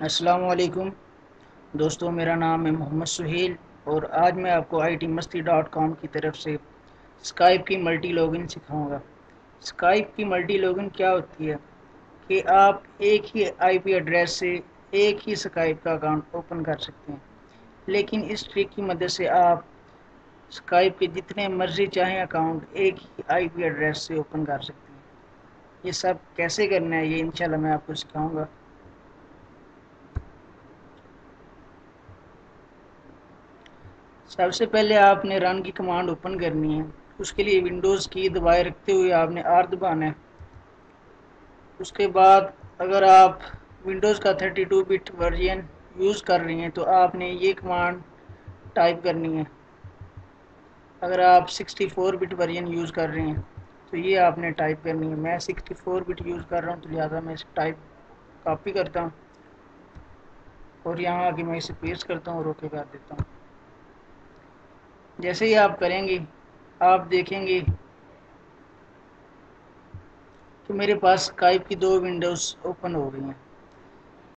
अस्सलाम वालेकुम दोस्तों, मेरा नाम है मोहम्मद सुहेल और आज मैं आपको I T Masti dot com की तरफ़ से स्काइप की मल्टी लॉगिन सिखाऊँगा। स्काइप की मल्टी लॉगिन क्या होती है? कि आप एक ही आईपी एड्रेस से एक ही स्काइप का अकाउंट ओपन कर सकते हैं। लेकिन इस ट्रिक की मदद से आप स्काइप के जितने मर्ज़ी चाहें अकाउंट एक ही आईपी एड्रेस से ओपन कर सकते हैं। ये सब कैसे करना है, ये इंशाल्लाह मैं आपको सिखाऊँगा। सबसे पहले आपने रन की कमांड ओपन करनी है। उसके लिए विंडोज़ की दबाए रखते हुए आपने आर दबाना है। उसके बाद अगर आप विंडोज़ का 32 बिट वर्जन यूज़ कर रही हैं तो आपने ये कमांड टाइप करनी है। अगर आप 64 बिट वर्जन यूज़ कर रहे हैं तो ये आपने टाइप करनी है। मैं 64 बिट यूज़ कर रहा हूँ तो लिहाजा मैं इसे टाइप कॉपी करता हूँ। और यहाँ आके मैं इसे पेस्ट करता हूँ और ओके कर देता हूँ। जैसे ही आप करेंगे, आप देखेंगे कि मेरे पास स्काइप की दो विंडोज़ ओपन हो गई हैं।